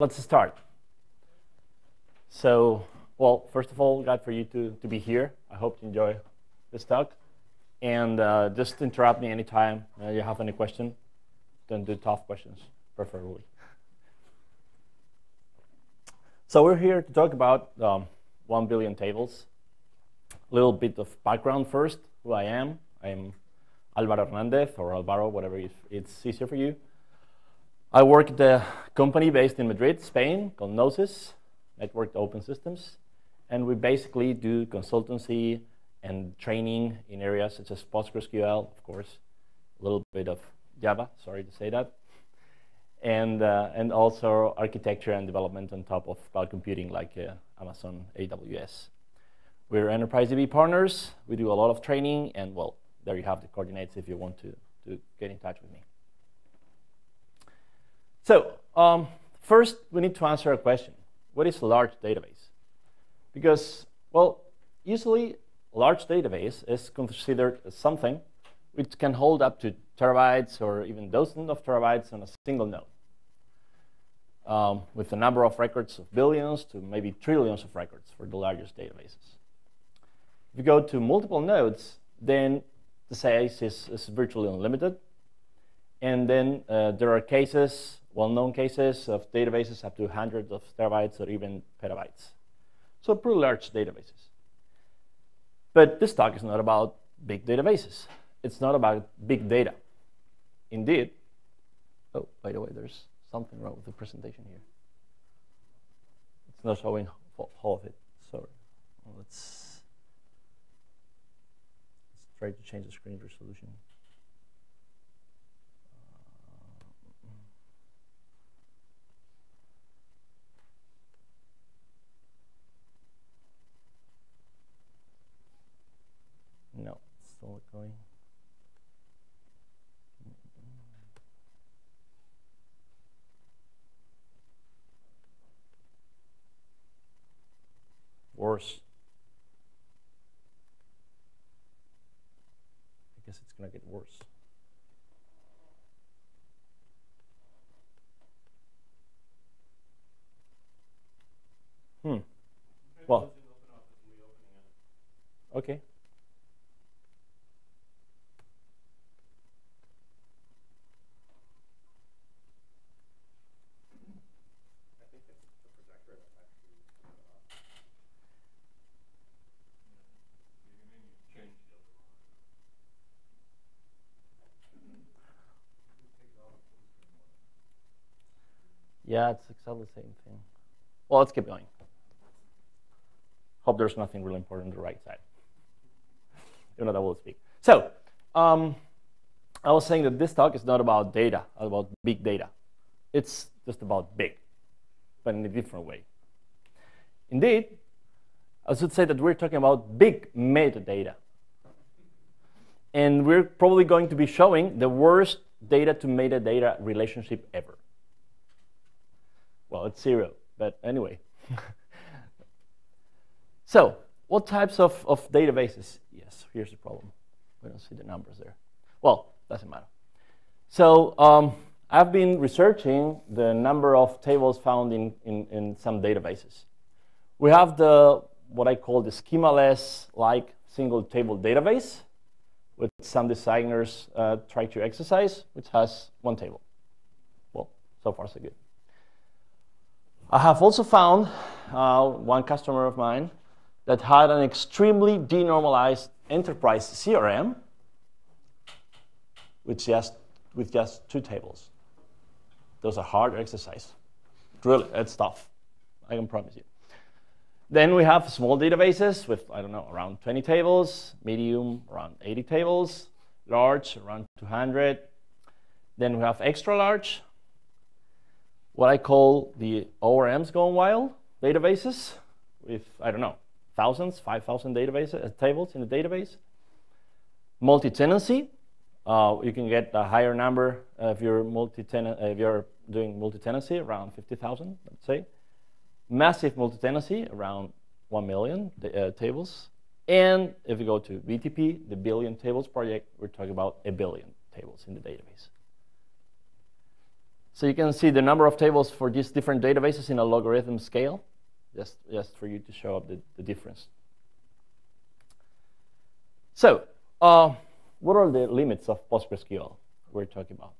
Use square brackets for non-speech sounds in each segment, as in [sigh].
let's start. So, well, first of all, glad for you to, to be here. I hope you enjoy this talk. And uh, just interrupt me anytime uh, you have any question. Don't do tough questions, preferably. So we're here to talk about um, 1 billion tables. A little bit of background first, who I am. I'm Alvaro Hernandez, or Alvaro, whatever it's easier for you. I work at a company based in Madrid, Spain, called NOSYS, Networked Open Systems. And we basically do consultancy and training in areas such as PostgreSQL, of course, a little bit of Java, sorry to say that, and, uh, and also architecture and development on top of cloud computing like uh, Amazon AWS. We're Enterprise DB partners. We do a lot of training, and well, there you have the coordinates if you want to, to get in touch with me. So um, first, we need to answer a question. What is a large database? Because, well, usually a large database is considered as something which can hold up to terabytes or even dozens of terabytes on a single node. Um, with a number of records of billions to maybe trillions of records for the largest databases. If you go to multiple nodes, then the size is, is virtually unlimited. And then uh, there are cases well-known cases of databases up to hundreds of terabytes or even petabytes. So pretty large databases. But this talk is not about big databases. It's not about big data. Indeed, oh, by the way, there's something wrong with the presentation here. It's not showing all of it. Sorry. Let's, let's try to change the screen resolution. still going. I guess it's going to get worse. Hmm. Well. Okay. Yeah, it's exactly the same thing. Well, let's keep going. Hope there's nothing really important on the right side. You know that will speak. So, um, I was saying that this talk is not about data, about big data. It's just about big, but in a different way. Indeed, I should say that we're talking about big metadata. And we're probably going to be showing the worst data to metadata relationship ever. Well, it's zero, but anyway. [laughs] so, what types of, of databases? Yes, here's the problem. We don't see the numbers there. Well, doesn't matter. So, um, I've been researching the number of tables found in, in, in some databases. We have the what I call the schemaless like single table database, which some designers uh, try to exercise, which has one table. Well, so far so good. I have also found uh, one customer of mine that had an extremely denormalized enterprise CRM with just, with just two tables. Those are hard exercise. Really, it's tough. I can promise you. Then we have small databases with, I don't know, around 20 tables, medium, around 80 tables, large, around 200. Then we have extra large, what I call the ORMs going wild databases with, I don't know, thousands, 5,000 databases, uh, tables in the database. Multi-tenancy, uh, you can get a higher number if you're, multi if you're doing multi-tenancy, around 50,000, let's say. Massive multi-tenancy, around 1 million uh, tables. And if you go to BTP, the Billion Tables project, we're talking about a billion tables in the database. So you can see the number of tables for these different databases in a logarithm scale, just, just for you to show up the, the difference. So, uh, what are the limits of PostgreSQL we're talking about?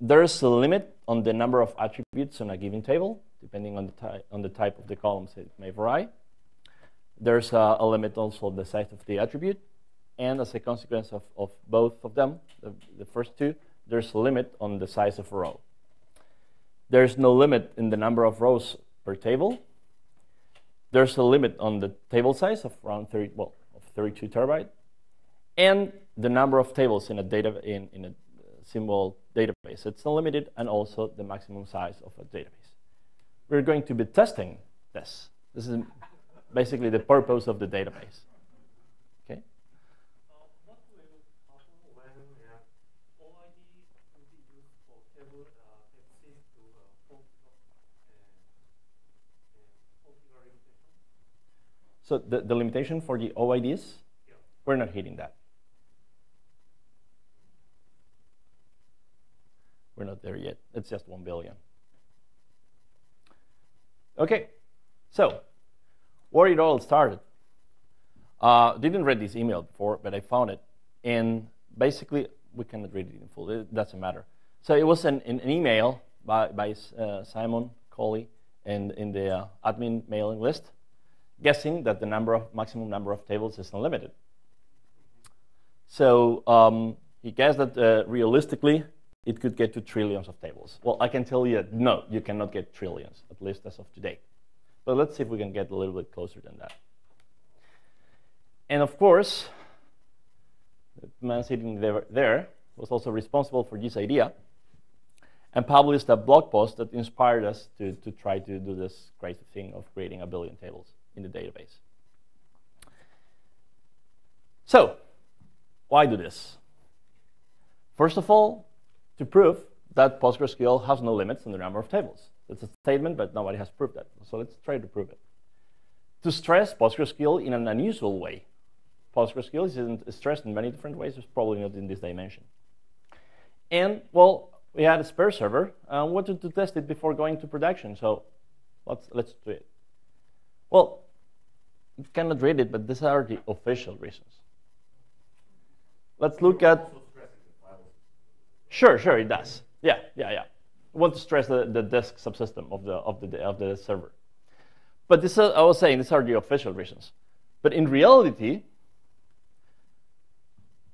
There's a limit on the number of attributes on a given table, depending on the, on the type of the columns, it may vary. There's a, a limit also on the size of the attribute, and as a consequence of, of both of them, the, the first two, there's a limit on the size of a row. There's no limit in the number of rows per table. There's a limit on the table size of around 30, well, of 32 terabyte, and the number of tables in a data in, in a symbol database. It's unlimited, and also the maximum size of a database. We're going to be testing this. This is basically the purpose of the database. So the, the limitation for the OIDs, yeah. we're not hitting that. We're not there yet. It's just 1 billion. Okay, so where it all started. Uh, didn't read this email before, but I found it. And basically, we cannot read it in full. It doesn't matter. So it was an, an email by, by uh, Simon Colley and in the uh, admin mailing list, guessing that the number of maximum number of tables is unlimited. So um, he guessed that uh, realistically it could get to trillions of tables. Well, I can tell you that no, you cannot get trillions, at least as of today. But let's see if we can get a little bit closer than that. And of course, the man sitting there, there was also responsible for this idea and published a blog post that inspired us to, to try to do this crazy thing of creating a billion tables in the database. So, why do this? First of all, to prove that PostgreSQL has no limits on the number of tables. It's a statement, but nobody has proved that. So let's try to prove it. To stress PostgreSQL in an unusual way. PostgreSQL is stressed in many different ways. It's probably not in this dimension. And, well, we had a spare server and wanted to test it before going to production. So let's, let's do it. Well, cannot read it, but these are the official reasons. Let's look at... Sure, sure, it does. Yeah, yeah, yeah I want to stress the, the disk subsystem of the, of, the, of the server. But this, uh, I was saying, these are the official reasons. But in reality,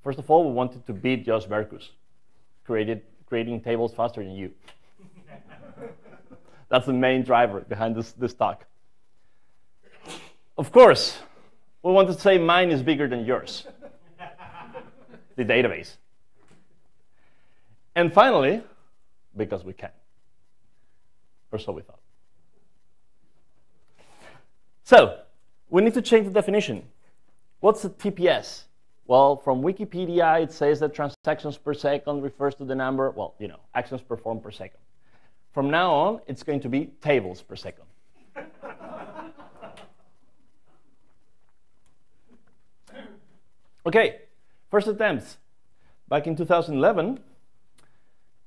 first of all, we wanted to beat Josh Berkus, created, creating tables faster than you. [laughs] That's the main driver behind this, this talk. Of course, we want to say mine is bigger than yours, [laughs] the database. And finally, because we can. Or so we thought. So, we need to change the definition. What's a TPS? Well, from Wikipedia, it says that transactions per second refers to the number, well, you know, actions performed per second. From now on, it's going to be tables per second. Okay, first attempts. Back in 2011,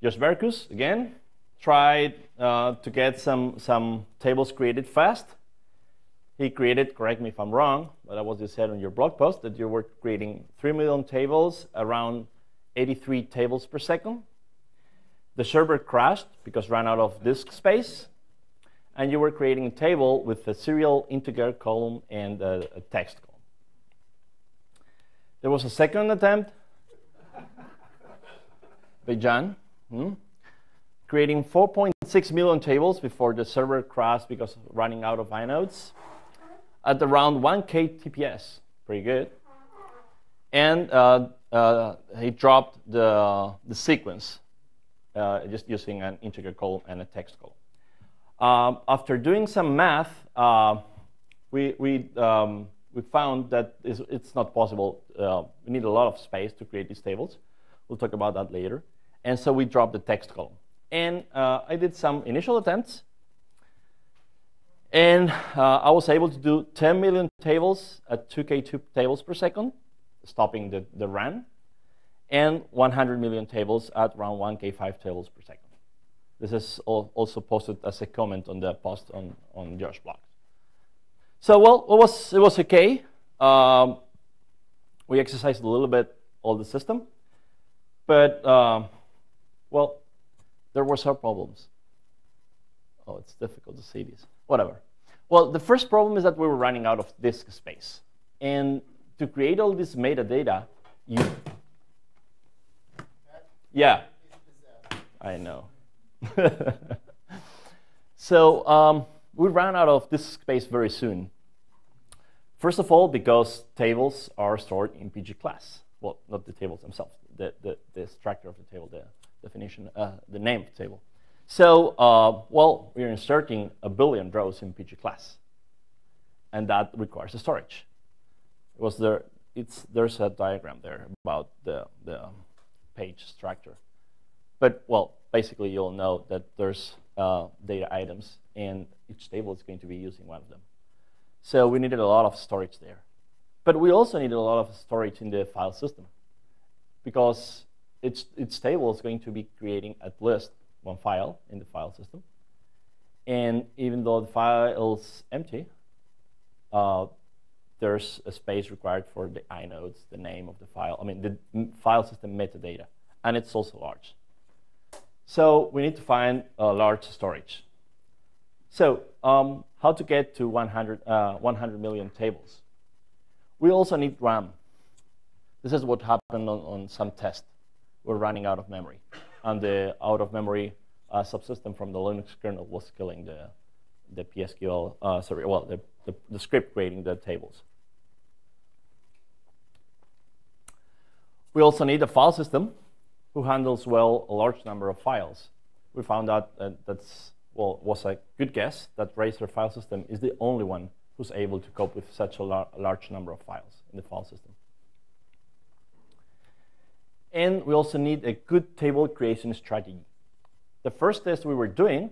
Josh Berkus, again, tried uh, to get some, some tables created fast. He created, correct me if I'm wrong, but that was you said on your blog post, that you were creating 3 million tables around 83 tables per second. The server crashed because ran out of disk space. And you were creating a table with a serial integer column and a, a text column. There was a second attempt by John Hmm? Creating 4.6 million tables before the server crashed because of running out of inodes at around 1K TPS. Pretty good. And uh, uh, he dropped the, the sequence uh, just using an integer column and a text column. Um, after doing some math, uh, we, we, um, we found that it's, not possible. Uh, we need a lot of space to create these tables. We'll talk about that later. And so we dropped the text column. And uh, I did some initial attempts. And uh, I was able to do 10 million tables at 2K2 tables per second, stopping the, the run, and 100 million tables at around 1K5 tables per second. This is also posted as a comment on the post on, on Josh blog. So, well, it was, it was okay. Um, we exercised a little bit all the system, but, um, well, there were some problems. Oh, it's difficult to see these. Whatever. Well, the first problem is that we were running out of disk space. And to create all this metadata, you... Yeah. I know. [laughs] so um, we ran out of disk space very soon. First of all, because tables are stored in PG class. Well, not the tables themselves, the, the, the structure of the table, the definition, uh, the name of the table. So, uh, well, we're inserting a billion rows in PG class, and that requires a storage. It was there, it's, there's a diagram there about the, the page structure. But, well, basically you'll know that there's uh, data items, and each table is going to be using one of them. So we needed a lot of storage there. But we also needed a lot of storage in the file system, because each, each table is going to be creating at least one file in the file system. And even though the file is empty, uh, there's a space required for the inodes, the name of the file, I mean, the file system metadata. And it's also large. So we need to find a large storage. So um, how to get to 100, uh, 100 million tables? We also need RAM. This is what happened on, on some test. We're running out of memory. And the out-of-memory uh, subsystem from the Linux kernel was killing the, the PSQL, uh, sorry, well, the, the, the script creating the tables. We also need a file system who handles well a large number of files. We found out that that's well was a good guess that Reiser file system is the only one who's able to cope with such a, lar large number of files in the file system. And we also need a good table creation strategy. The first test we were doing,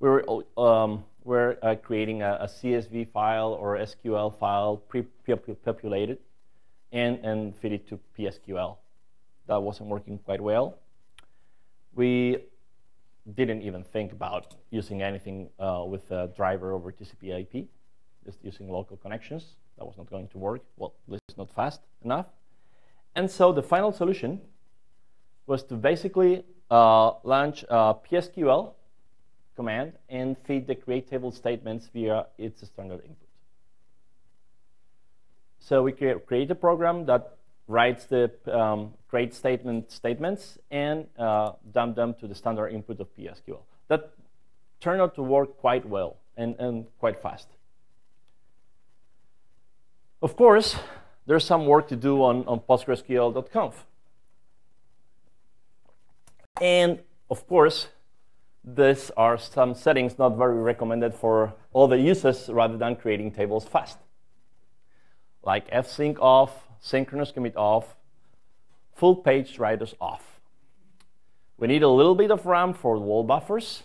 we were, um, were uh, creating a, a, CSV file or SQL file pre-populated and, and feed it to PSQL that wasn't working quite well. We didn't even think about using anything uh, with a driver over TCP IP, just using local connections. That was not going to work, well, at least not fast enough. And so the final solution was to basically uh, launch a PSQL command and feed the create table statements via its standard input. So we create a program that writes the um, create statement statements and uh, dump them to the standard input of PSQL. That turned out to work quite well and, and quite fast. Of course, there's some work to do on, on PostgreSQL.conf. And of course, these are some settings not very recommended for all the users rather than creating tables fast. Like fsync off, synchronous commit off, full page writers off. We need a little bit of RAM for WAL buffers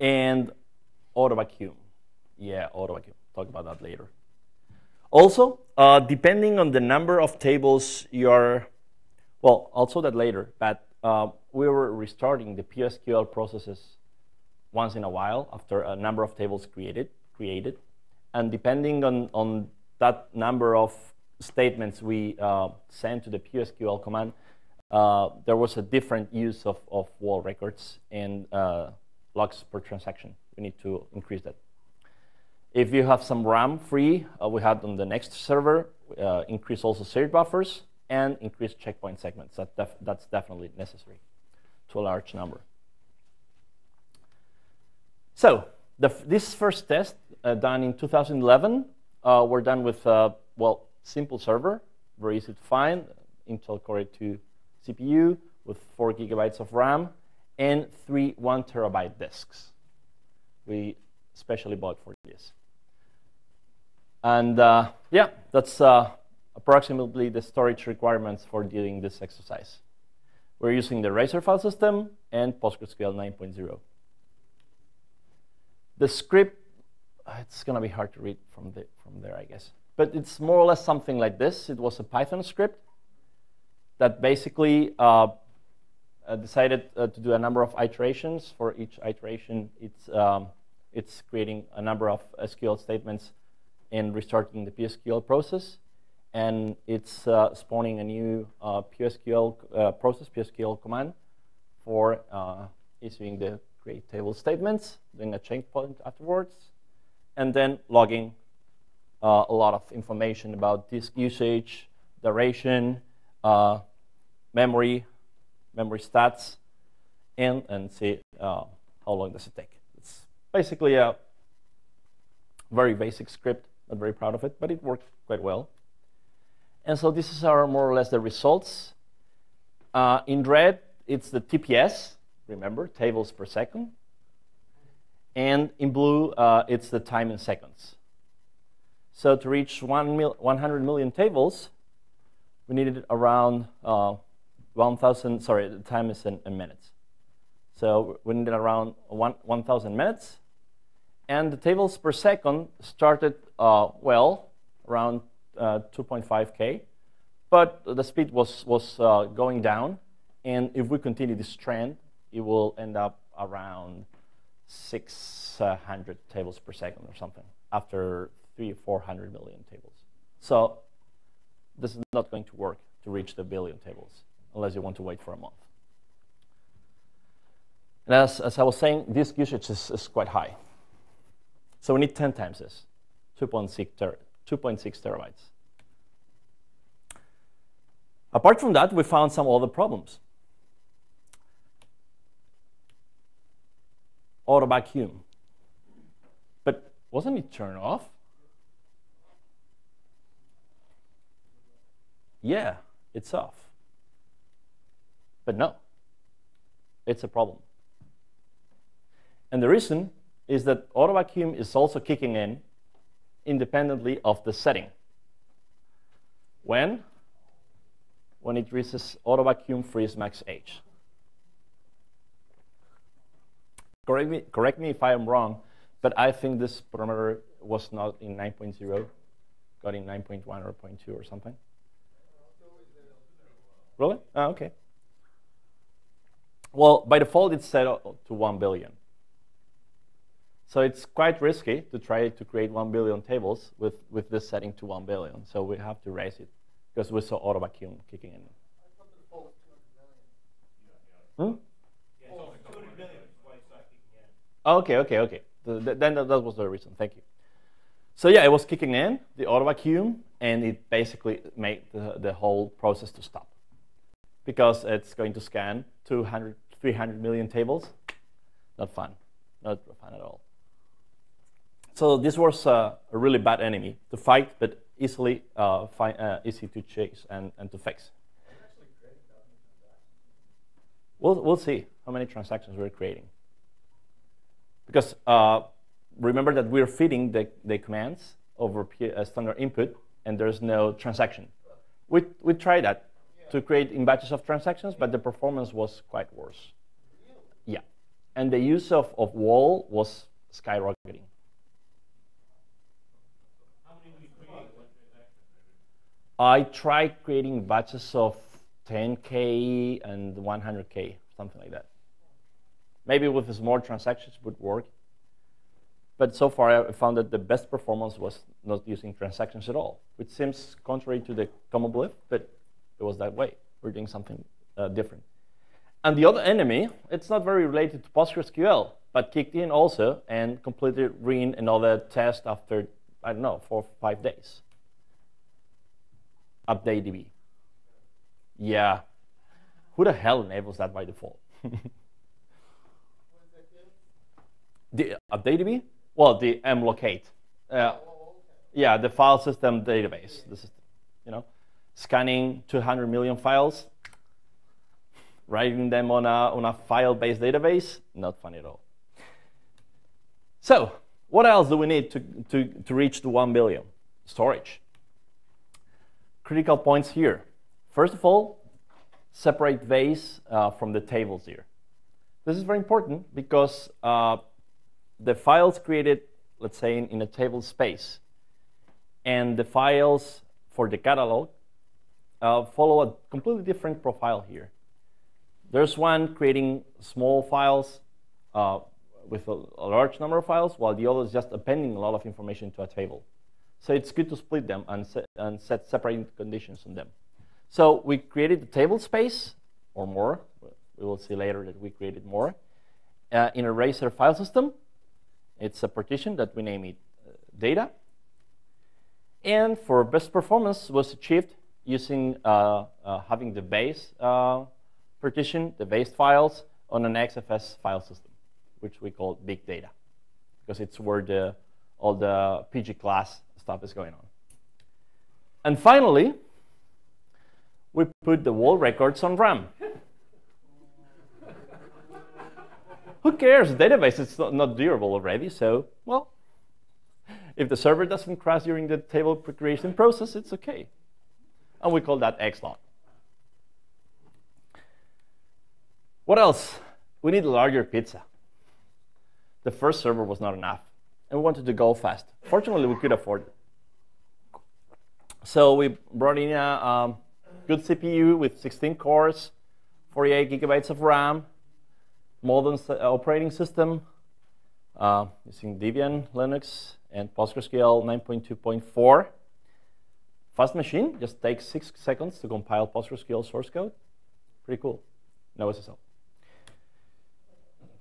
and auto vacuum. Yeah, auto vacuum. Talk about that later. Also, uh, depending on the number of tables you're, well, also that later, but uh, we were restarting the PSQL processes once in a while after a number of tables created, created. And depending on, on that number of statements we uh, sent to the PSQL command, uh, there was a different use of, of WAL records and uh, logs per transaction. We need to increase that. If you have some RAM free, uh, we had on the next server, uh, increase also shared buffers and increase checkpoint segments. That def that's definitely necessary to a large number. So this first test uh, done in 2011, we're done with, well, simple server, very easy to find, Intel Core i2 CPU with 4 gigabytes of RAM and three 1 terabyte disks. We specially bought for this. And uh, yeah, that's uh, approximately the storage requirements for doing this exercise. We're using the Reiser file system and PostgreSQL 9.0. The script, it's going to be hard to read from, the, from there, I guess. But it's more or less something like this. It was a Python script that basically uh, uh, decided uh, to do a number of iterations. For each iteration, it's, um, it's creating a number of SQL statements and restarting the PSQL process. And it's uh, spawning a new uh, PSQL uh, process, PSQL command, for issuing the create table statements, doing a checkpoint afterwards, and then logging a lot of information about disk usage, duration, memory, memory stats, and, and see uh, how long does it take. It's basically a very basic script. Not very proud of it, but it worked quite well. And so this is our more or less the results. Uh, in red, it's the TPS, remember, tables per second. And in blue, uh, it's the time in seconds. So to reach one mil 100 million tables, we needed around uh, 1,000, sorry, the time is in, in, minutes. So we needed around 1,000 minutes. And the tables per second started, uh, well, around uh, 2.5K. But the speed was, was uh, going down. And if we continue this trend, it will end up around 600 tables per second or something after three or 400 million tables. So this is not going to work to reach the billion tables unless you want to wait for a month. And as, as I was saying, disk usage is, is quite high. So we need 10 times this, 2.6 ter 2.6 terabytes. Apart from that, we found some other problems. Auto vacuum. But wasn't it turned off? Yeah, it's off. But no, it's a problem. And the reason is that auto vacuum is also kicking in independently of the setting. When? When it reaches auto vacuum freeze max age. Correct me, correct me if I am wrong, but I think this parameter was not in 9.0, got in 9.1 or 0.2 or something. Really? Oh, okay. Well, by default, it's set to 1 billion. So it's quite risky to try to create 1 billion tables with, with this setting to 1 billion. So we have to raise it because we saw auto vacuum kicking in. Hmm? Okay, okay, okay. The, then that, that was the reason. Thank you. So yeah, it was kicking in the auto vacuum, and it basically made the, the whole process to stop because it's going to scan 200 300 million tables. Not fun. Not fun at all. So this was uh, a really bad enemy to fight, but easily uh, uh, easy to chase and, and to fix. We'll, we'll see how many transactions we're creating. Because uh, remember that we're feeding the, the commands over uh, standard input, and there's no transaction. We, we tried that to create in batches of transactions, but the performance was quite worse. Yeah. And the use of, of WAL was skyrocketing. I tried creating batches of 10K and 100K, something like that. Maybe with small transactions would work. But so far, I found that the best performance was not using transactions at all, which seems contrary to the common belief, but it was that way. We're doing something uh, different. And the other enemy, it's not very related to PostgreSQL, but kicked in also and completed ring another test after, I don't know, four or five days. Update DB. Yeah. Who the hell enables that by default? [laughs] the update DB? Well, the mlocate. Uh, yeah, the file system database. This is, you know scanning 200 million files, writing them on a, on a file-based database, not fun at all. So what else do we need to, to, to reach the 1 billion? Storage. Critical points here. First of all, separate base uh, from the tables here. This is very important because uh, the files created, let's say, in, in a table space, and the files for the catalog uh, follow a completely different profile here. There's one creating small files uh, with a, a, large number of files, while the other is just appending a lot of information to a table. So it's good to split them and set, and set separating conditions on them. So we created the table space, or more. We will see later that we created more, uh, in a Reiser file system. It's a partition that we name it uh, data. And for best performance was achieved using uh, uh having the base uh, partition, the base files, on an XFS file system, which we call big data, because it's where the, all the PG class stuff is going on. And finally, we put the WAL records on RAM. [laughs] Who cares? Database is not, durable already, so, well, if the server doesn't crash during the table creation process, it's OK. And we call that x xlog. What else? We need a larger pizza. The first server was not enough, and we wanted to go fast. Fortunately, we could afford it. So we brought in a um, good CPU with 16 cores, 48 gigabytes of RAM, modern operating system uh, using Debian, Linux, and PostgreSQL 9.2.4. Fast machine, just takes six seconds to compile PostgreSQL source code. Pretty cool. No SSL.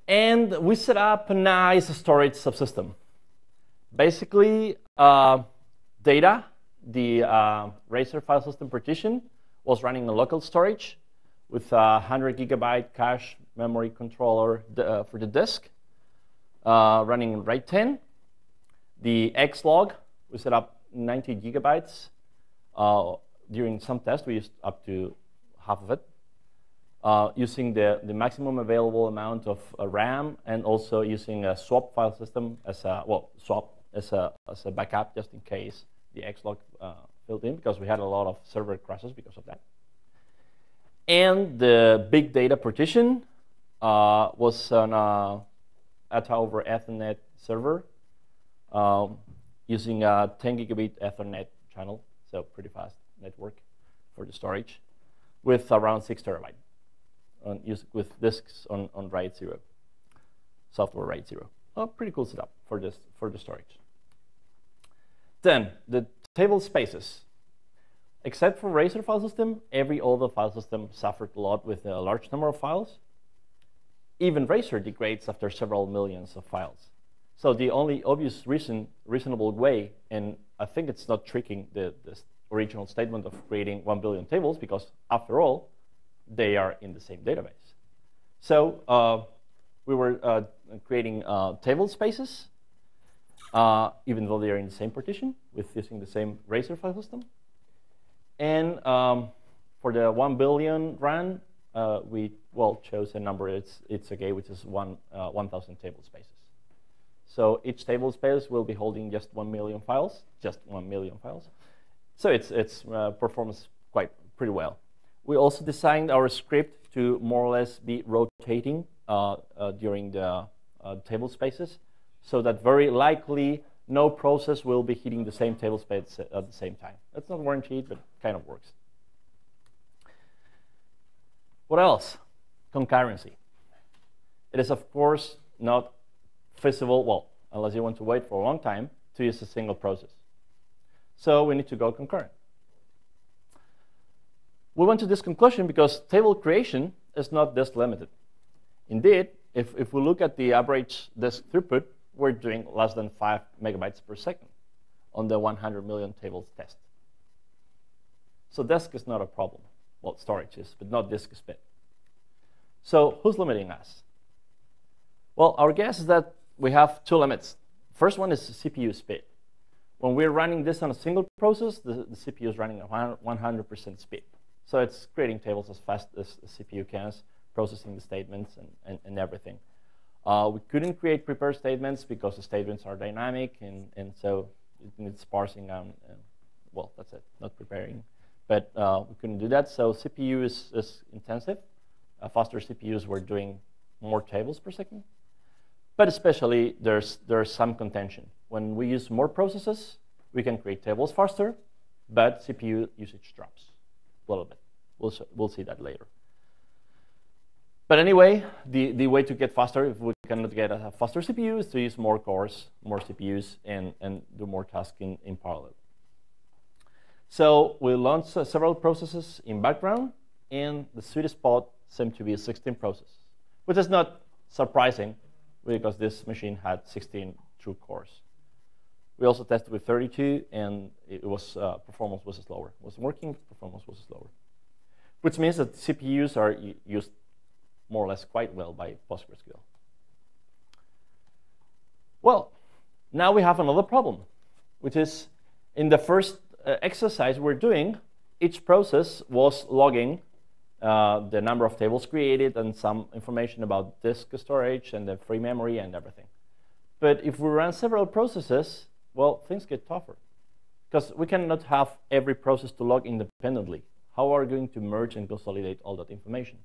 And we set up a nice storage subsystem. Basically, uh, data, the uh, Reiser file system partition, was running a local storage with a 100 gigabyte cache memory controller uh, for the disk, uh, running RAID 10. The Xlog, we set up 90 gigabytes. Uh, during some tests, we used up to half of it uh, using the, the maximum available amount of uh, RAM and also using a swap file system as a, well, swap as a, as a backup just in case the Xlog uh, filled in because we had a lot of server crashes because of that. And the big data partition uh, was on a ATA over Ethernet server um, using a 10 gigabit Ethernet channel, so pretty fast network for the storage, with around 6 terabyte on, with disks on, on RAID 0, software RAID 0. Oh, pretty cool setup for, this, for the storage. Then, the table spaces. Except for Reiser file system, every other file system suffered a lot with a large number of files. Even Reiser degrades after several millions of files. So the only obvious reason, reasonable way, and I think it's not tricking the, the original statement of creating 1 billion tables, because after all, they are in the same database. So uh, we were uh, creating uh, table spaces, uh, even though they are in the same partition, with using the same Reiser file system. And um, for the 1 billion run, uh, we well chose a number, it's, it's okay, which is one, uh, 1,000 table spaces. So each table space will be holding just 1 million files, just 1 million files. So it's, it's performs quite pretty well. We also designed our script to more or less be rotating uh, uh, during the uh, table spaces, so that very likely no process will be hitting the same table space at the same time. That's not guaranteed, but kind of works. What else? Concurrency. It is, of course, not feasible, well, unless you want to wait for a long time, to use a single process. So we need to go concurrent. We went to this conclusion because table creation is not this limited. Indeed, if, if we look at the average disk throughput, we're doing less than 5 megabytes per second on the 100 million tables test. So disk is not a problem. Well, storage is, but not disk speed. So who's limiting us? Well, our guess is that we have two limits. First one is CPU speed. When we're running this on a single process, the, the CPU is running at 100% speed. So it's creating tables as fast as the CPU can, processing the statements and, and, and everything. Uh, we couldn't create prepared statements because the statements are dynamic, and, and so it needs parsing. and well, that's it, not preparing. But uh, we couldn't do that, so CPU is, is intensive. Uh, faster CPUs were doing more tables per second. But especially, there's, there's some contention. When we use more processes, we can create tables faster, but CPU usage drops a little bit. We'll, we'll see that later. but anyway, the, the way to get faster, if we cannot get a faster CPU, is to use more cores, more CPUs, and, and do more tasks in, in parallel. So we launched uh, several processes in background, and the sweet spot seemed to be 16 processes, which is not surprising because this machine had 16 true cores. We also tested with 32, and it was uh, performance was slower. It was working, performance was slower, which means that CPUs are used more or less quite well by PostgreSQL. Well, now we have another problem, which is in the first uh, exercise we're doing, each process was logging uh, the number of tables created and some information about disk storage and the free memory and everything. But if we run several processes, well, things get tougher. Because we cannot have every process to log independently. How are we going to merge and consolidate all that information?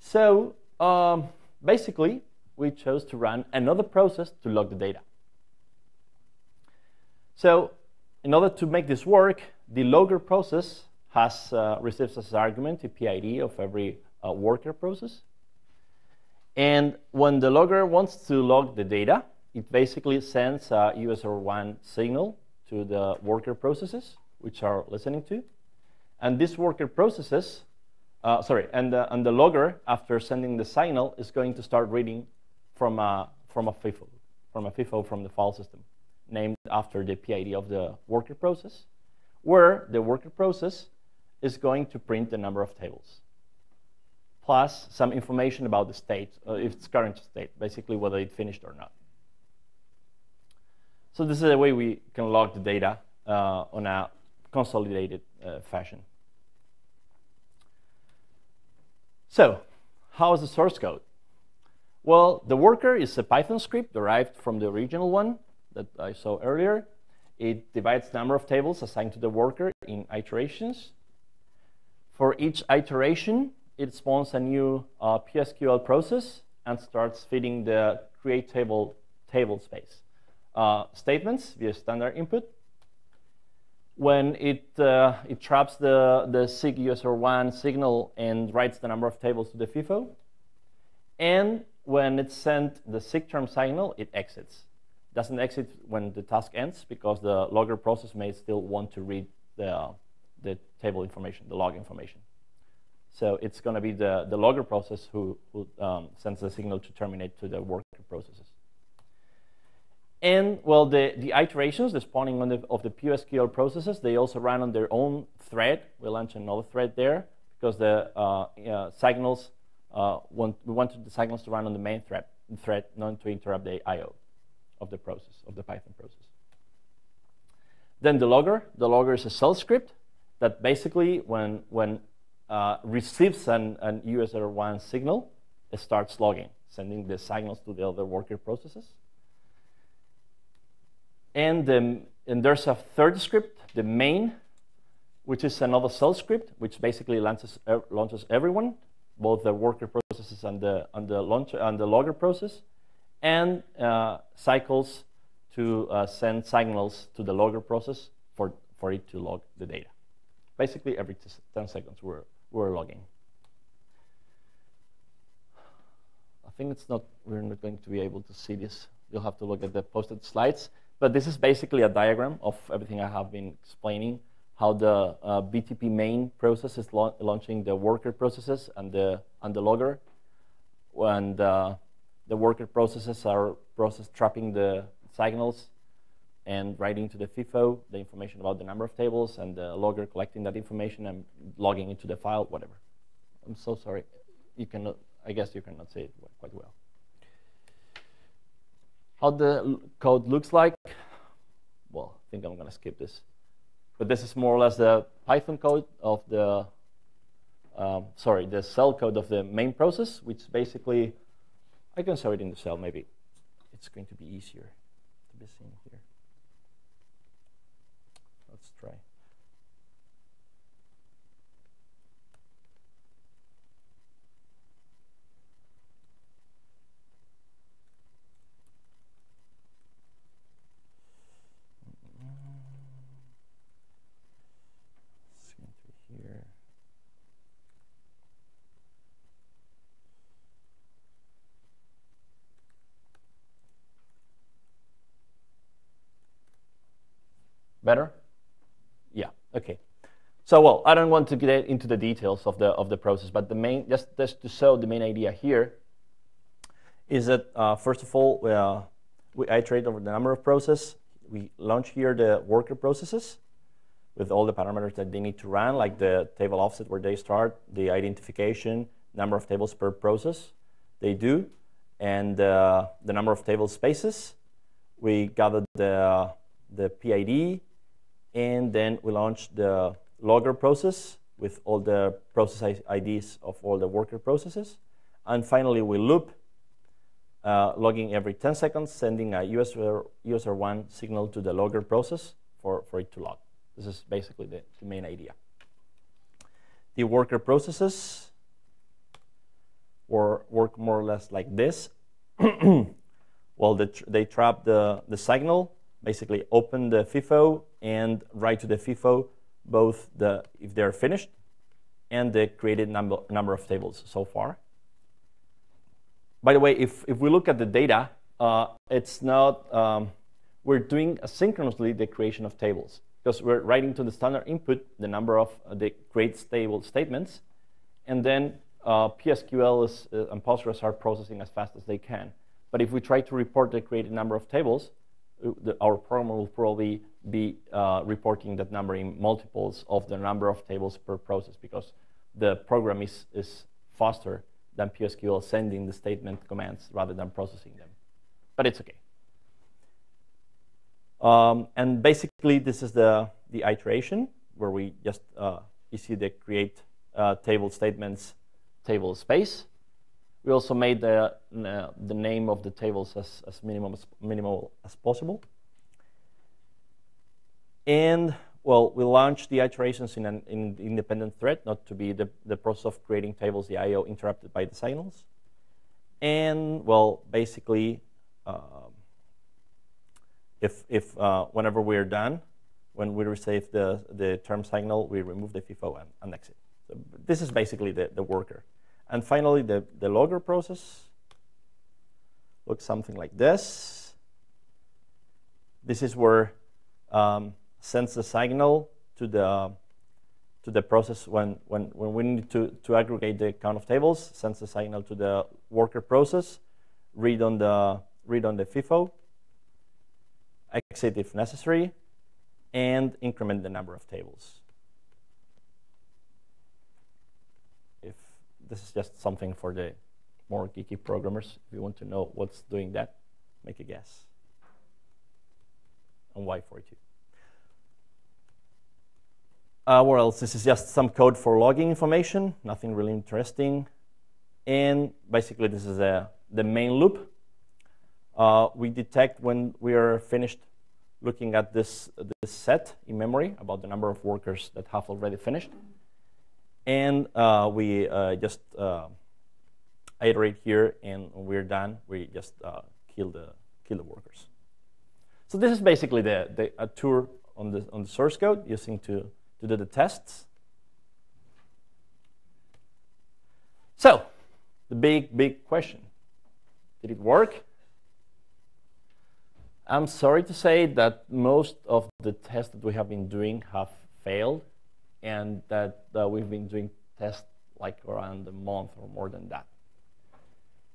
So um, basically, we chose to run another process to log the data. So in order to make this work, the logger process has uh, receives as argument the PID of every uh, worker process. And when the logger wants to log the data, it basically sends a USR1 signal to the worker processes, which are listening to. And these worker processes, uh, sorry, and the, and the logger, after sending the signal, is going to start reading from a, from a FIFO, from a FIFO from the file system, named after the PID of the worker process, where the worker process is going to print the number of tables, plus some information about the state, uh, its current state, basically whether it finished or not. So this is a way we can log the data uh, on a consolidated uh, fashion. So how is the source code? Well, the worker is a Python script derived from the original one that I saw earlier. It divides the number of tables assigned to the worker in iterations. For each iteration, it spawns a new uh, PSQL process and starts feeding the create table table space uh, statements via standard input. When it, uh, it traps the, the SIG USR1 signal and writes the number of tables to the FIFO. And when it sent the SIG term signal, it exits. Doesn't exit when the task ends because the logger process may still want to read the, the table information, the log information. So it's going to be the, the logger process who, who um, sends the signal to terminate to the worker processes. And well, the, the iterations, the spawning the, of the PSQL processes, they also run on their own thread. We launch another thread there because the uh, uh, signals, uh, want, we wanted the signals to run on the main thread, thread, not to interrupt the I.O. of the process, of the Python process. Then the logger. The logger is a shell script that basically, when, when uh, receives an, an USR1 signal, it starts logging, sending the signals to the other worker processes. And, um, and there's a third script, the main, which is another shell script, which basically launches, uh, launches everyone, both the worker processes and the, and the, launcher, and the logger process, and uh, cycles to uh, send signals to the logger process for, for it to log the data. Basically, every 10 seconds, we're, we're logging. I think it's not, we're not going to be able to see this. You'll have to look at the posted slides. But this is basically a diagram of everything I have been explaining, how the uh, BTP main process is la launching the worker processes and the, and the logger. And uh, the worker processes are process trapping the signals and writing to the FIFO the information about the number of tables and the logger collecting that information and logging into the file, whatever. I'm so sorry. You cannot, I guess you cannot see it quite well how the code looks like, well, I think I'm going to skip this. But this is more or less the Python code of the, um, sorry, the shell code of the main process, which basically, I can show it in the shell maybe. It's going to be easier to be seen here. Better? Yeah, okay. So, well, I don't want to get into the details of the, of the process, but the main, just, just to show the main idea here is that, uh, first of all, uh, we iterate over the number of processes. We launch here the worker processes with all the parameters that they need to run, like the table offset where they start, the identification, number of tables per process they do, and uh, the number of table spaces. We gather the, the PID, and then we launch the logger process with all the process IDs of all the worker processes. And finally, we loop, uh, logging every 10 seconds, sending a user, user1 signal to the logger process for, for it to log. This is basically the, the main idea. The worker processes or work more or less like this. [clears throat] well, they, tr they trap the, the signal, basically open the FIFO and write to the FIFO both the if they're finished and the created number, number of tables so far. By the way, if, if we look at the data, uh, it's not, um, we're doing asynchronously the creation of tables because we're writing to the standard input the number of uh, the create stable statements, and then uh, PSQL is, uh, and Postgres are processing as fast as they can. But if we try to report the created number of tables, uh, the, our program will probably be uh, reporting that number in multiples of the number of tables per process because the program is, is faster than PSQL sending the statement commands rather than processing them. But it's okay. Um, and basically, this is the, the iteration where we just uh, the create uh, table statements table space. We also made the, uh, the name of the tables as, as minimal, as minimal as possible. And well, we launched the iterations in an in independent thread, not to be the, the process of creating tables, the I.O. interrupted by the signals. And well, basically, um, if, if uh, whenever we're done, when we receive the, the term signal, we remove the FIFO and, and exit. So this is basically the, the worker. And finally, the, the logger process looks something like this. This is where um, sends the signal to the to the process when, when, when we need to, to aggregate the count of tables, sends the signal to the worker process, read on the read on the FIFO, exit if necessary, and increment the number of tables. If this is just something for the more geeky programmers, if you want to know what's doing that, make a guess. And why 42? Uh, what else? This is just some code for logging information, nothing really interesting. And basically, this is a, the main loop. Uh, we detect when we are finished looking at this, this set in memory about the number of workers that have already finished. And uh, we uh, just uh, iterate here, and when we're done, we just uh, kill, the, kill the workers. So this is basically the, the a tour on the, on the source code using to to do the tests. So, the big, big question. Did it work? I'm sorry to say that most of the tests that we have been doing have failed and that uh, we've been doing tests like around a month or more than that.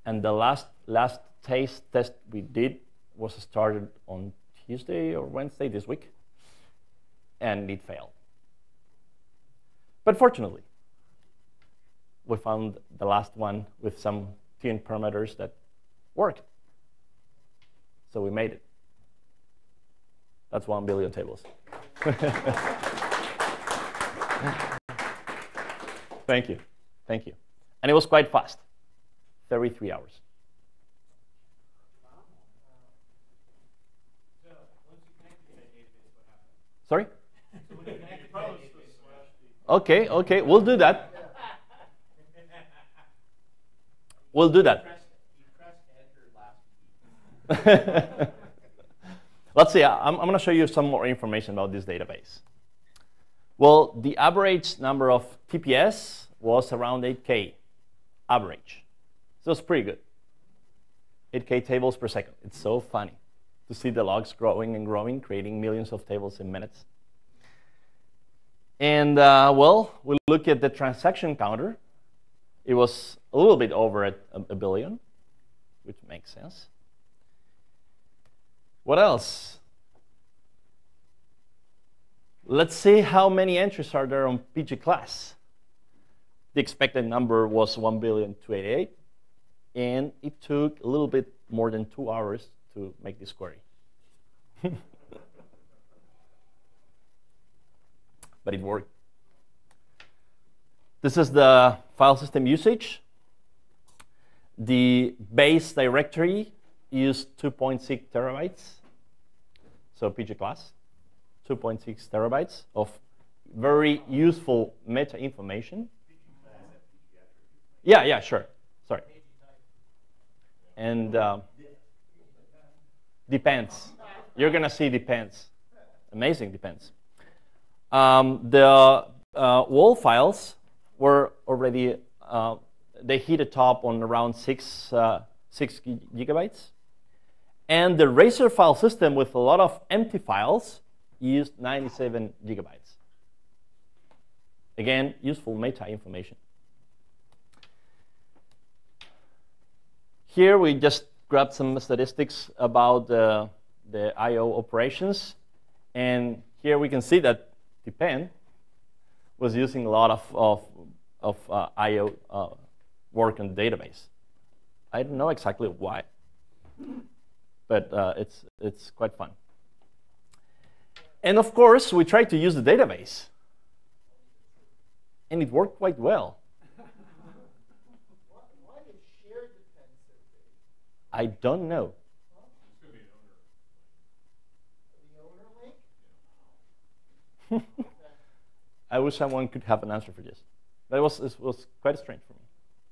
And the last, last taste test we did was started on Tuesday or Wednesday this week, and it failed. But fortunately, we found the last one with some tuned parameters that worked. So we made it. That's one billion tables. [laughs] Thank you. Thank you. And it was quite fast 33 hours. Sorry? Okay, okay, we'll do that. We'll do that. [laughs] Let's see, I'm, I'm going to show you some more information about this database. Well, the average number of TPS was around 8K average. So it's pretty good. 8K tables per second. It's so funny. to see the logs growing and growing, creating millions of tables in minutes. And uh, well, we look at the transaction counter. It was a little bit over a, a billion, which makes sense. What else? Let's see how many entries are there on PG class. The expected number was 1,288, and it took a little bit more than two hours to make this query. [laughs] but it worked. This is the file system usage. The base directory used 2.6 terabytes, so PG class, 2.6 terabytes of very useful meta information. Yeah, yeah, sure. Sorry. And uh, depends. You're going to see depends. Amazing depends. Um, the uh, WAL files were already, uh, they hit a top on around six, uh, six gigabytes. And the Reiser file system with a lot of empty files used 97 gigabytes. Again, useful meta information. Here we just grabbed some statistics about the, the I.O. operations. And here we can see that Depend was using a lot of, of, of uh, I.O. Uh, work on the database. I don't know exactly why, but uh, it's, it's quite fun. And of course, we tried to use the database. And it worked quite well. [laughs] I don't know. [laughs] I wish someone could have an answer for this. That was, it was quite strange for me.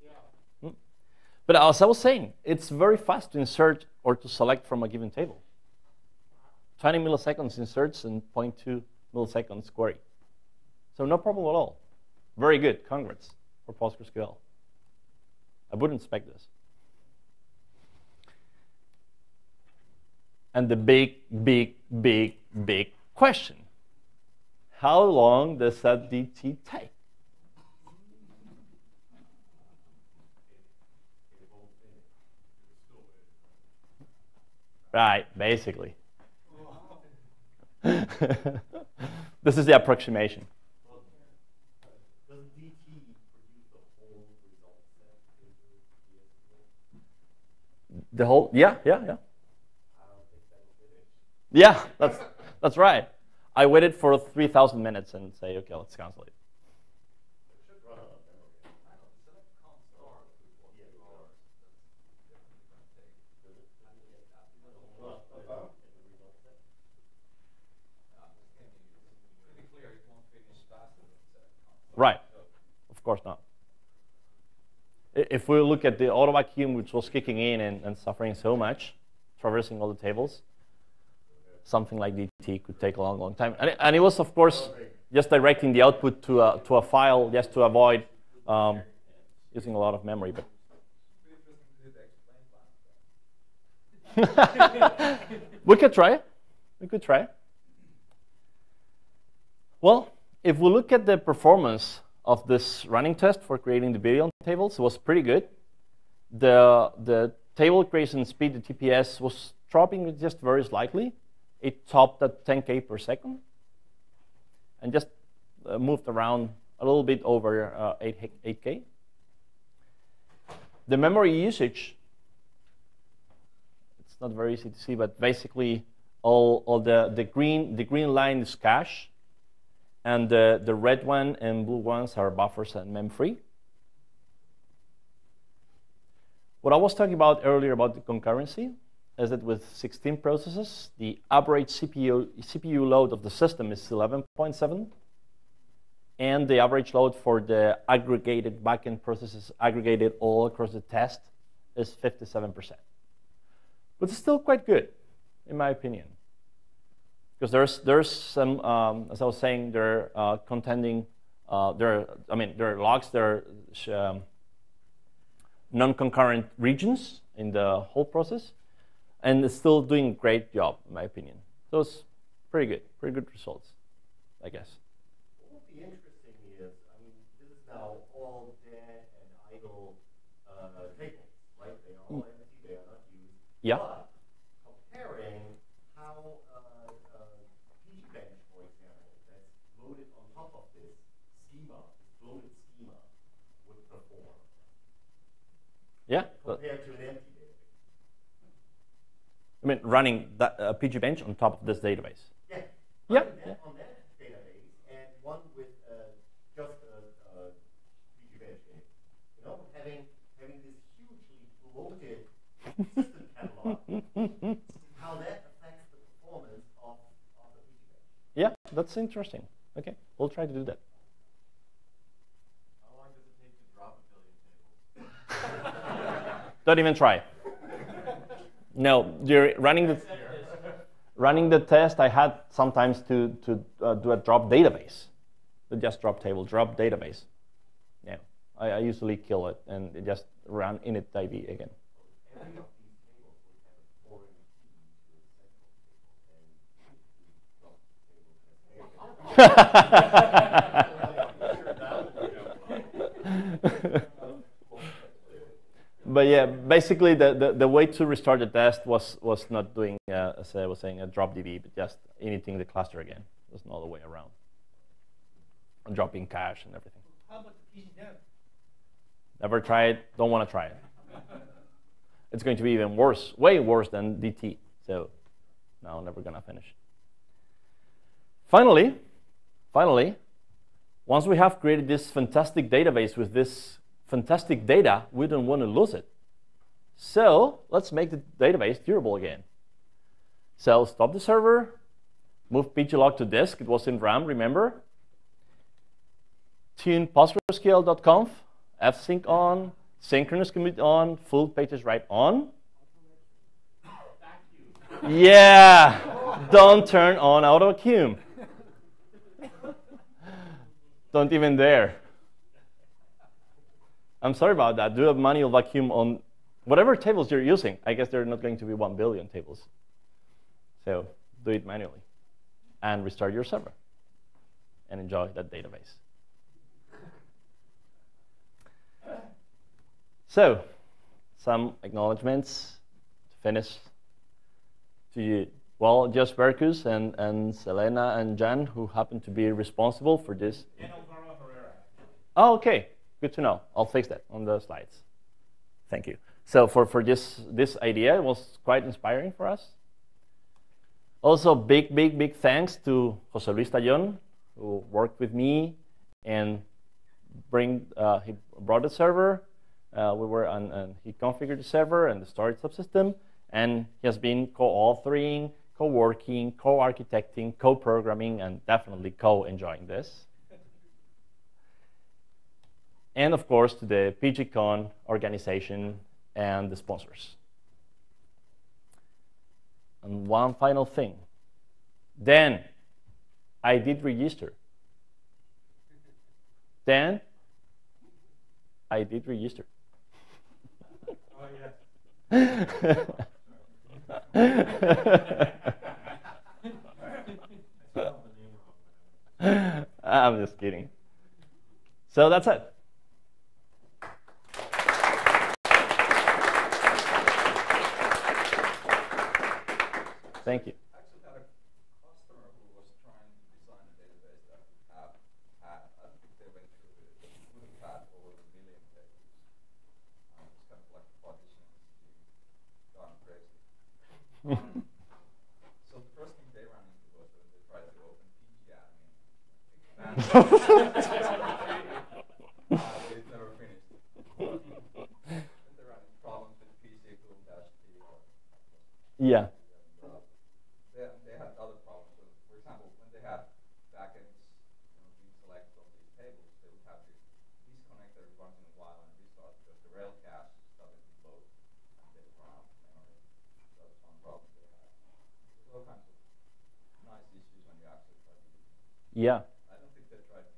Yeah. Hmm. But as I was saying, it's very fast to insert or to select from a given table. 20 milliseconds inserts and 0.2 milliseconds query. So no problem at all. Very good. Congrats for PostgreSQL. I wouldn't expect this. And the big, big, big, big question how long does that DT take? Right, basically. [laughs] this is the approximation. The whole, yeah, yeah, yeah. Yeah, that's that's right. I waited for 3,000 minutes and say, okay, let's cancel it. Right. Of course not. If we look at the auto vacuum, which was kicking in and, and suffering so much, traversing all the tables, something like Could take a long, long time. And it, and it was, of course, just directing the output to a, to a file just to avoid um, using a lot of memory. But [laughs] we could try We could try Well, if we look at the performance of this running test for creating the billion tables, it was pretty good. The, the table creation speed, the TPS, was dropping just very slightly it topped at 10K per second and just uh, moved around a little bit over uh, 8, 8K. The memory usage, it's not very easy to see, but basically all, all the, the, green, the green line is cache, and the, the red one and blue ones are buffers and mem-free. What I was talking about earlier about the concurrency, is that with 16 processes, the average CPU, CPU load of the system is 11.7, and the average load for the aggregated backend processes aggregated all across the test is 57%. But it's still quite good, in my opinion. Because there's, there's some, um, as I was saying, they're uh, contending, uh, there are, I mean, there are logs, there are um, non-concurrent regions in the whole process. And it's still doing a great job, in my opinion. So it's pretty good, pretty good results, I guess. What would be interesting is, I mean, this is now all dead and idle uh, tables, right? They are all empty, they are not used. Yeah. But comparing how uh, uh, PGBench, for example, that's loaded on top of this schema, this loaded schema, would perform Yeah. but- compared to an empty database. I mean, running that uh, PG Bench on top of this database. Yeah. Yeah, Running that yeah. On that database and one with uh, just a, a PGBench in it. You know, having having this hugely bloated system [laughs] catalog, how that affects the performance of, of the PGBench. Yeah, that's interesting. Okay, we'll try to do that. How long does it take to drop a billion tables? [laughs] [laughs] Don't even try. No, you're running the running the test. I had sometimes to to uh, do a drop database, the just drop table, drop database. Yeah, I, I usually kill it and it just run init initdb again. [laughs] [laughs] but yeah, basically the, the, the way to restart the test was was not doing uh, as I was saying a drop DB, but just initting the cluster again. There's no other way around. And dropping cache and everything. How about the PC? Never try it. Don't want to try it. It's going to be even worse, way worse than DT. So, no, never gonna finish. Finally, finally, once we have created this fantastic database with this fantastic data, we don't want to lose it. So let's make the database durable again. So stop the server, move pglog to disk. It was in RAM, remember? Tune postgresql.conf, fsync on, synchronous commit on, full pages write on. Yeah, don't turn on AutoVacuum. Don't even dare. I'm sorry about that. Do a manual vacuum on whatever tables you're using. I guess there are not going to be 1 billion tables. So do it manually and restart your server and enjoy that database. So, some acknowledgements to finish to you. Well, Josh Berkus and, and Selena and Jan, who happen to be responsible for this. And Alvaro Herrera. Oh, okay. Good to know. I'll fix that on the slides. Thank you. So for, for this, this idea, it was quite inspiring for us. Also, big, big, big thanks to Jose Luis Tallon, who worked with me and bring, uh, he brought the server. Uh, we were on, and he configured the server and the storage subsystem, and he has been co-authoring, co-working, co-architecting, co-programming, and definitely co-enjoying this and of course to the PGCon organization and the sponsors. And one final thing. Then I did register. Then I did register. [laughs] Oh, yeah. [laughs] I'm just kidding. So that's it. Thank you. I actually had a customer who was trying to design a database that would have had, I think they went through it, would have had over a million tables. Um, it's kind of like partitioning scheme gone crazy. you. [laughs] so the first thing they ran into was when they tried to open expand [laughs] uh, they never finished. then they ran into problems with PSQL dash t. Yeah. And, uh, they, they had other problems. So, for example, when they had backends, you know, being selected on these tables, they would have to disconnect every once in a while and restart because the rel cache started to load and they would run out of memory. That was one problem they had. There's all kinds of nice issues when you actually try to use it. Yeah. I don't think they tried to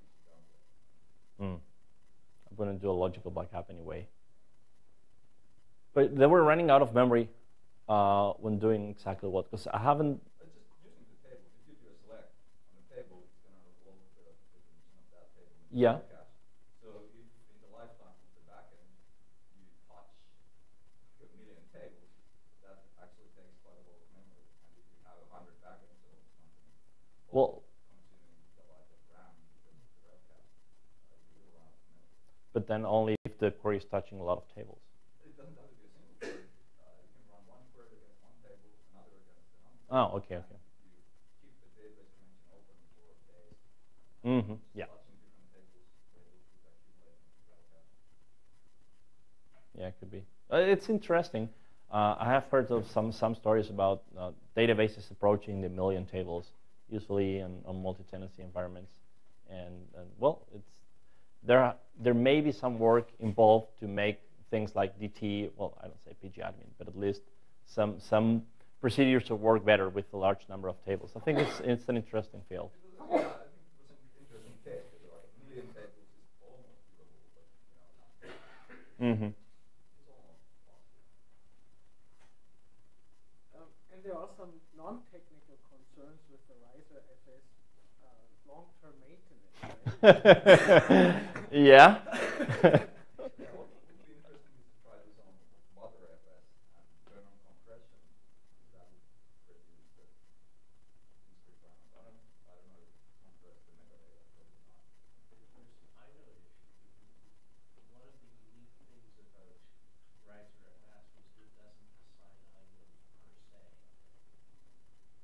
down. Mm. I'm going to do a logical backup anyway. But they were running out of memory uh, when doing exactly what? Because I haven't. It's just using the table. If you do a select on the table, it's going to revolve the definition of that table. Yeah. cache. But then only if the query is touching a lot of tables. It doesn't have to be a single. Uh, you can run one query against one table, another against another. Oh, okay, okay. You keep the database connection open for days. Mm-hmm. Yeah. Touching different tables, tables with accumulating rel cache. Yeah, it could be. Uh, it's interesting. Uh, I have heard of some some stories about uh, databases approaching the million tables, usually in, on multi-tenancy environments, and, and well, it's there. Are, there may be some work involved to make things like DT. Well, I don't say pgadmin, but at least some some procedures to work better with a large number of tables. I think it's it's an interesting field. It was, yeah, I think it was an interesting case because like a million tables is almost doable, but you know, not, Mm-hmm. it's almost possible. Um, and there are some non-technical concerns with the ReiserFS uh, long-term maintenance. Right? yeah. [laughs] Yeah, [laughs] what would be interesting is to try this on Butter FS and turn on compression. That would reduce the disk requirement. I don't, I don't know if it compress the metadata, probably not. There's an inode issue. One of the unique things about Riser FS was it doesn't assign inodes per se.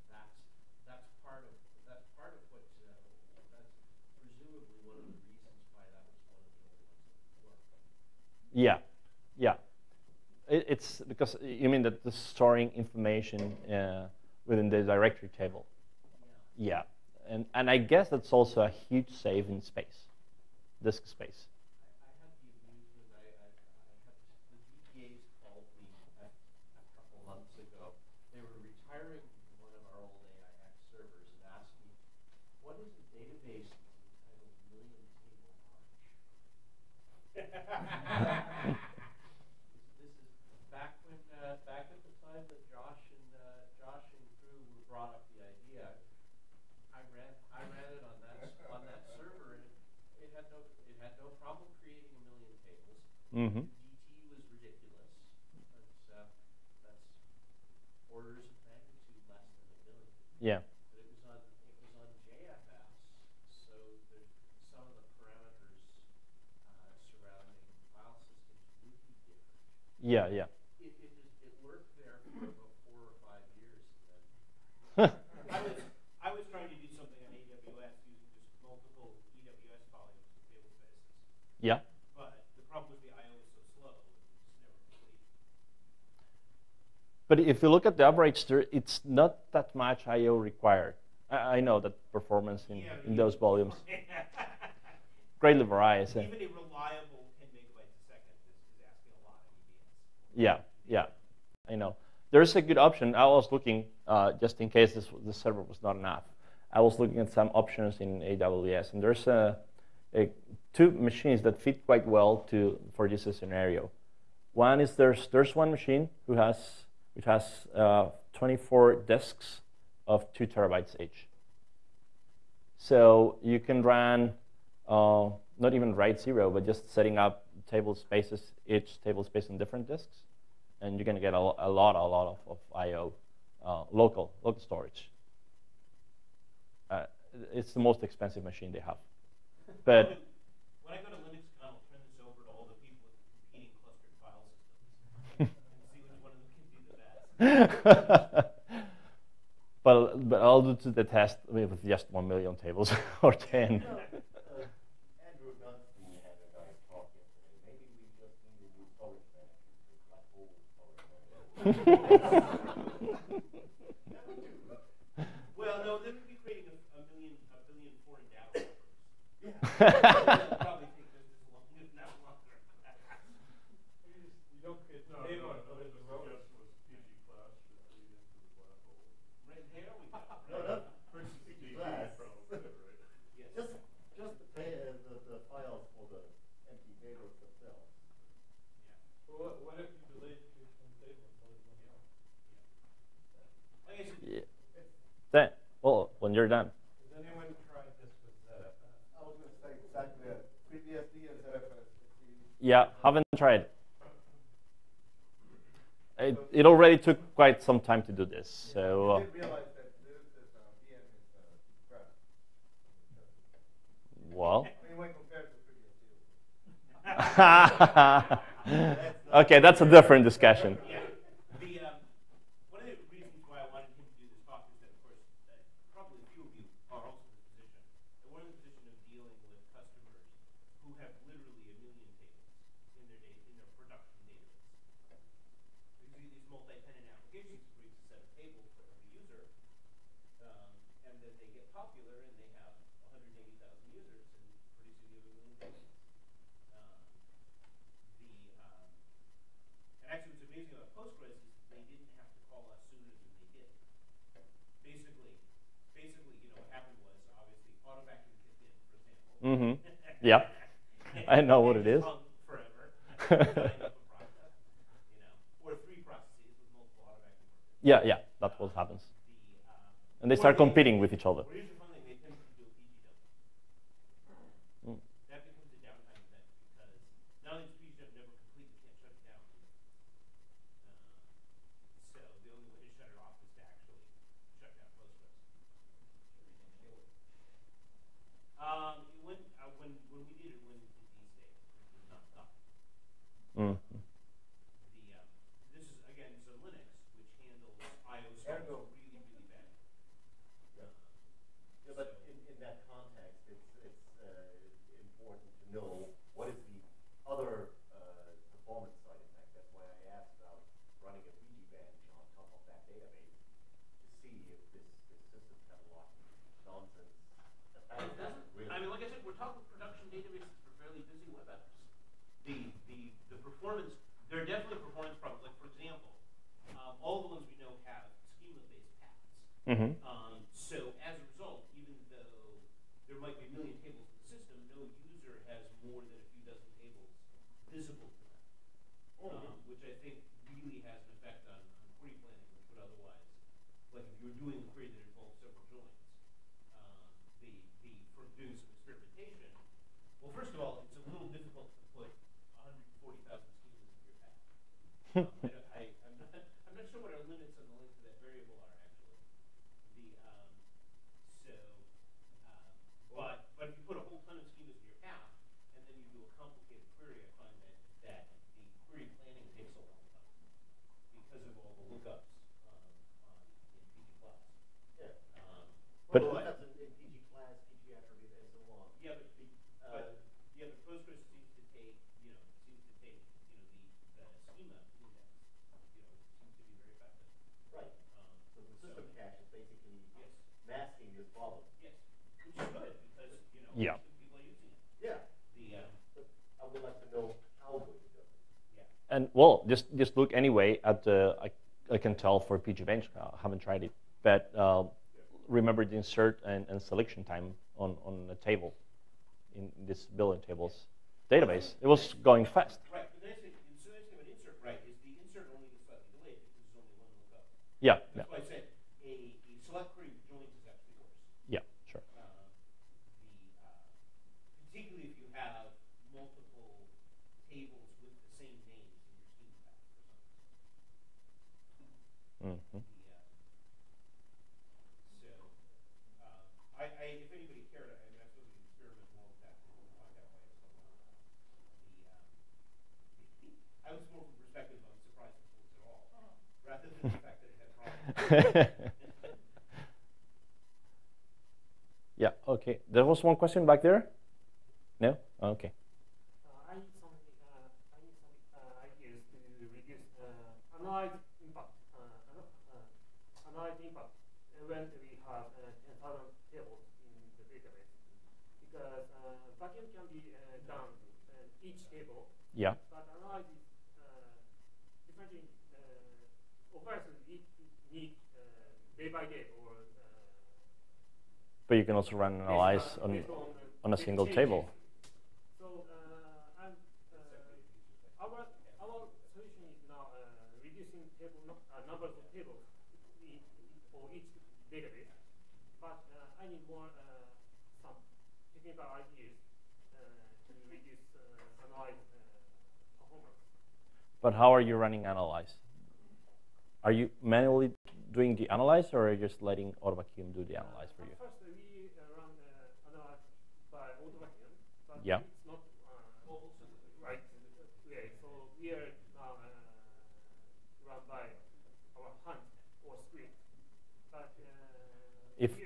That's, that's part of, that's part of what, uh, that's presumably one of the reasons why that was one of the only ones that worked. Yeah, yeah. It, it's because you mean that the storing information uh, within the directory table. Yeah. Yeah, and and I guess that's also a huge save in space, disk space. I, I had the amusement, I, I, I had, the DBAs called me a, a couple months ago. They were retiring one of our old AIX servers and asked me, what is a database that's entitled Million Table Arch? This is back when, uh, back at the time that Josh and, uh, Josh and crew were brought up the idea. I ran, I ran it on that, s- on that server and it, it had no, it had no problem creating a million tables. Mm-hmm. DT was ridiculous. That's, uh, that's orders of magnitude less than a million. Yeah, But it was on, it was on JFS, so the, some of the parameters, uh, surrounding file systems would be different. yeah, yeah. It, it was, it worked there for about four or five years and then I was, I was trying to do something on AWS using just multiple EBS volumes of table spaces, yeah. but the problem was the I/O was so slow, it just never completed. But if you look at the average, there, it's not that much I/O required. I, I know that performance in, Yeah, in those volumes [laughs] greatly varies. Even a reliable 10 megabytes a second is, asking a lot of. Yeah, yeah, I know. There's a good option. I was looking, uh, just in case this, the server was not enough. I was looking at some options in AWS, and there's a, a two machines that fit quite well to for this scenario. One is there's there's one machine who has which has uh, 24 disks of two terabytes each. So you can run uh, not even RAID zero, but just setting up table spaces, each table space on different disks, and you're going to get a, a lot, a lot of, of I/O, uh, local, local storage. Uh, it's the most expensive machine they have, but When I go to LinuxCon, I'll turn this over to all the people with competing clustered file systems and see which one of them can do the best. [laughs] but but I'll do the test with just one million tables [laughs] or ten. Well, uh, Andrew Dunstan had a nice talk yesterday. Maybe we just need a new storage manager, just like old storage manager. That would do. Well, no, then we'd be creating a, a million, a billion foreign [laughs] data haven't tried. It, it already took quite some time to do this, so. Uh, well. [laughs] [laughs] [laughs] okay, that's a different discussion. [laughs] I know what it is. [laughs] yeah, yeah, that's what happens. And they start competing with each other. would like to know how would you. Yeah. And well, just just look anyway at the. I, I can tell for PGBench. I haven't tried it, but uh, remember the insert and, and, selection time on on the table in this billion tables database. It was going fast. Right. But then it's So that's an insert, right? Is the insert only slightly delayed because there's only one lookup? Yeah. yeah. [laughs] yeah, okay. There was one question back there? No? Okay. Uh, I need some, uh, uh, ideas to reduce impact. Impact when we have 10,000 tables in the database. Because vacuum can be done each table. Yeah. by game. Or, uh, but you can also run analyze on, on, on a single changes. table. So, uh, and, uh, our, our solution is now uh, reducing table no, numbers of tables for each database. But I need more some technical ideas to reduce analyze performance. But how are you running analyze? Are you manually doing the analyze, or are you just letting AutoVacuum do the analyze for you? First, we uh, run uh, analyze by AutoVacuum, but Yeah. it's not uh, right way. So we are now uh, run by our hand or screen. But uh, If-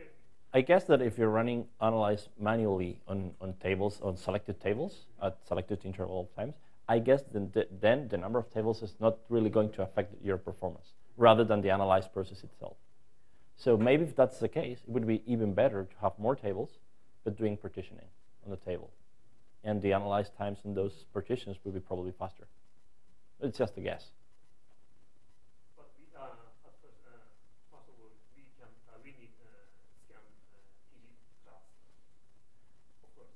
I guess that if you're running analyze manually on, on tables, on selected tables at selected interval of times, I guess then the, then the number of tables is not really going to affect your performance, rather than the analyze process itself. So maybe if that's the case, it would be even better to have more tables, but doing partitioning on the table. And the analyze times in those partitions would be probably faster. It's just a guess. but we, at first, first of uh, all, we can uh, we need scan PG class, of course.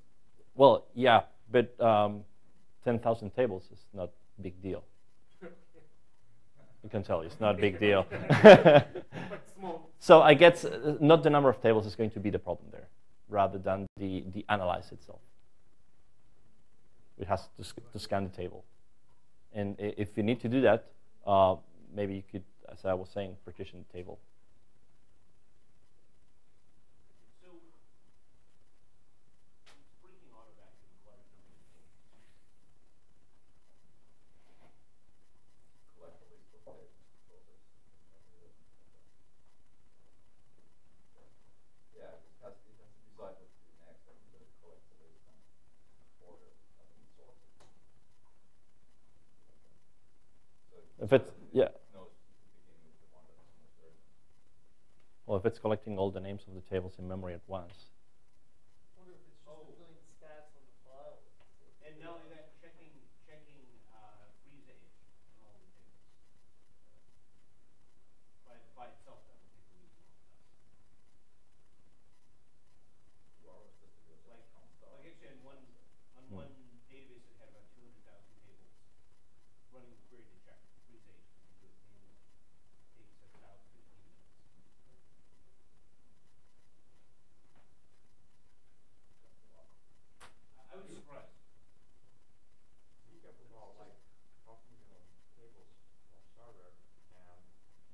Well, yeah, but um, 10,000 tables is not a big deal. You can tell it's not a big deal. [laughs] so I guess uh, not the number of tables is going to be the problem there, rather than the, the analyze itself. It has to, sc- to scan the table. And if you need to do that, uh, maybe you could, as I was saying, partition the table. So, it's breaking auto vacuum quite a number of things. collectively split it, focus, Yeah, it has, it has to decide what to do next, and do it collectively and order of these sources. So If it's, yeah, knows to begin with the one that's most urgent. It's collecting all the names of the tables in memory at once, wonder if it's just Oh. doing stats on the file. And not only that, checking, checking, uh, freeze age on all the tables. By, by itself, that would take a reasonable amount of time. Two hours just to do it, Like, count stuff. like actually on one, on Hmm. one database that had about two hundred thousand tables, running the query to check freeze age, when you do it manually, takes about fifteen minutes. I, I was surprised. be careful about like talking you know tables of server and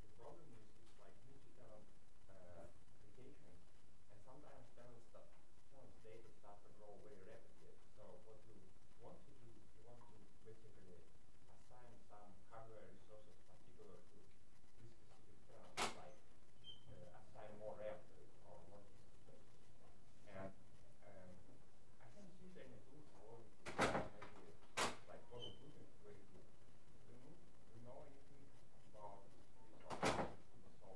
the problem is it's like multi-tenant uh, application and sometimes tenants stuff tenants data start to grow very rapidly. So what you want to do, you want to basically assign some hardware resources particular to this specific tenant, like uh, assign more RAM to it or more disk space. And um, I haven't seen any tools allowing to maybe like what the tools is very good. Do you, do you know anything about this or so?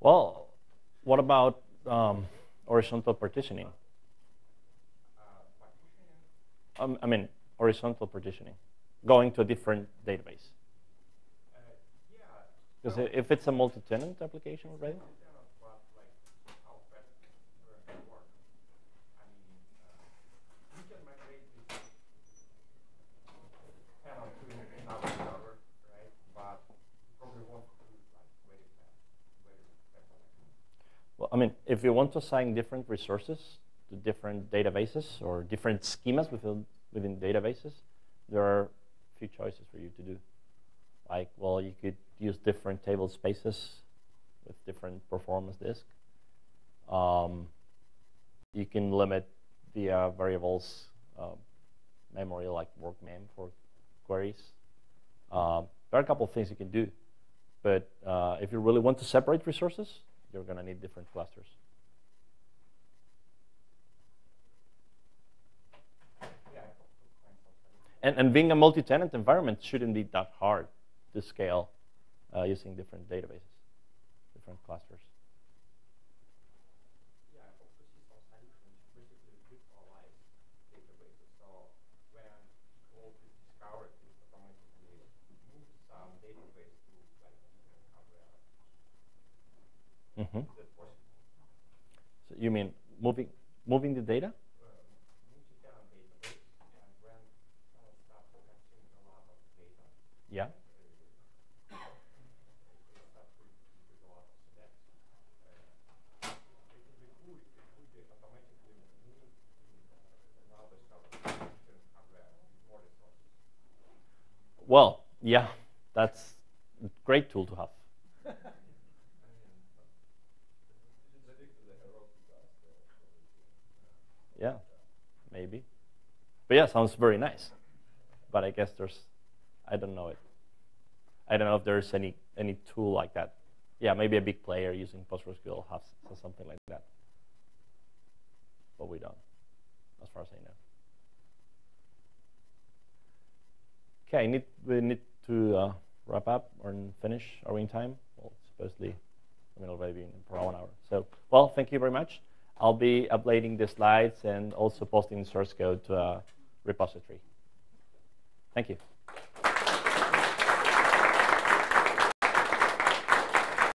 well, what about um, horizontal partitioning? Um, I mean, horizontal partitioning, going to a different database. uh, yeah. Because if it's a multi-tenant application, right? multi-tenant, but like how fast it will work. I mean, uh, you can migrate this tenant to another server, right? But probably won't do it like very fast, very fast. Well, I mean, if you want to assign different resources to different databases or different schemas within within databases, there are a few choices for you to do. Like, well, you could use different table spaces with different performance disk. Um, you can limit the uh, variables uh, memory, like work mem for queries. Um, there are a couple of things you can do, but uh, if you really want to separate resources, you're going to need different clusters. And, and being a multi-tenant environment shouldn't be that hard to scale uh, using different databases, different clusters. Mm -hmm. So you mean moving moving the data? Yeah. Well, yeah, that's a great tool to have. Maybe. But yeah, sounds very nice. But I guess there's, I don't know it. I don't know if there's any any tool like that. Yeah, maybe a big player using PostgreSQL has, something like that. But we don't, as far as I know. Okay, need, we need to uh, wrap up or finish. Are we in time? Well, supposedly, I mean, already been for one hour. So, well, thank you very much. I'll be uploading the slides and also posting the source code to a repository. Thank you.